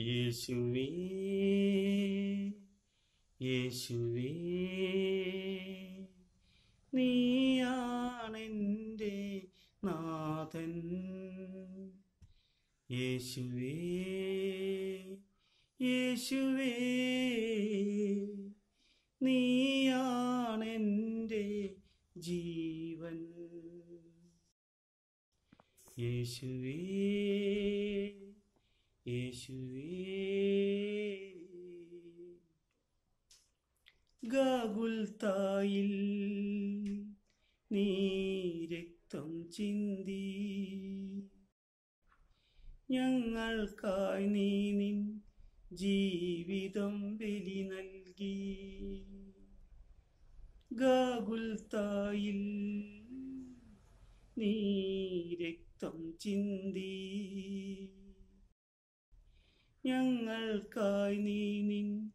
യേശുവേ യേശുവേ നീയാണെന്റെ നാഥൻ. യേശുവേ യേശുവേ നീയാണെന്റെ ജീവൻ. യേശുവേ യേശുവേ. ഗാഗുൽത്തായിൽ നീ രക്തം ചിന്തി. ഞങ്ങൾക്കായി നീ ജീവിതം ബലി നൽകി. ഗാഗുൽത്തായിൽ നീ രക്തം ചിന്തി. ഞങ്ങൾക്കായി നീ നിൻ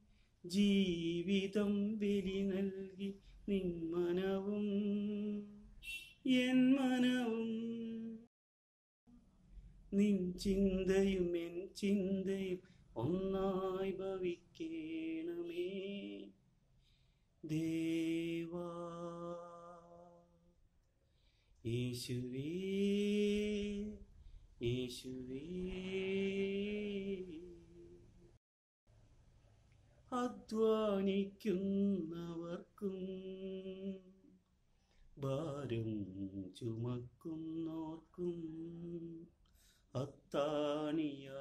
ജീവിതം ബലി നൽകി നിൻ മനവും എൻ മനവും. നിൻ ചിന്തയും എൻ ചിന്തയും ഒന്നായി ഭവിക്കണമേ. ദേവാ യേശുവേ യേശുവേ. അധ്വാനിക്കുന്നവർക്കും ഭാരം ചുമക്കുന്നോർക്കും അത്താണിയായവനാ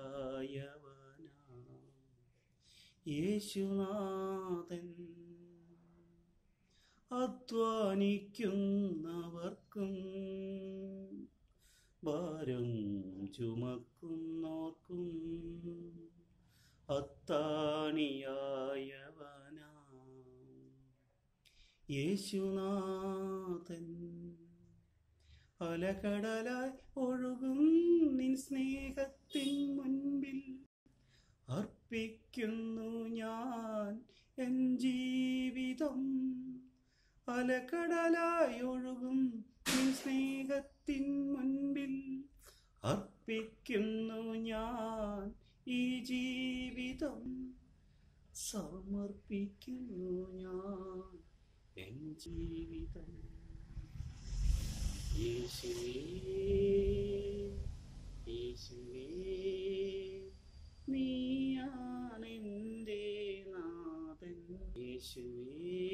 യേശുനാഥൻ. അധ്വാനിക്കുന്നവർക്കും ഭാരം ചുമക്കുന്നോർക്കും അത്താണിയായവനാ യേശുനാഥൻ. അലകടലായി ഒഴുകും നിൻ സ്നേഹത്തിൻ മുൻപിൽ. അർപ്പിക്കുന്നു ഞാൻ എൻ ജീവിതം. അലകടലായി ഒഴുകും നിൻ സ്നേഹത്തിൻ മുൻപിൽ. അർപ്പിക്കുന്നു ഞാൻ ഈ ജീവിതം. സമർപ്പിക്കുന്നു ഞാൻ എൻ ജീവിതം യേശുവേ നാഥൻ. യേശുവേ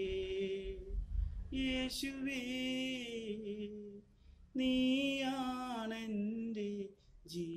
യേശുവേ നീയാണെന്റെ ജീ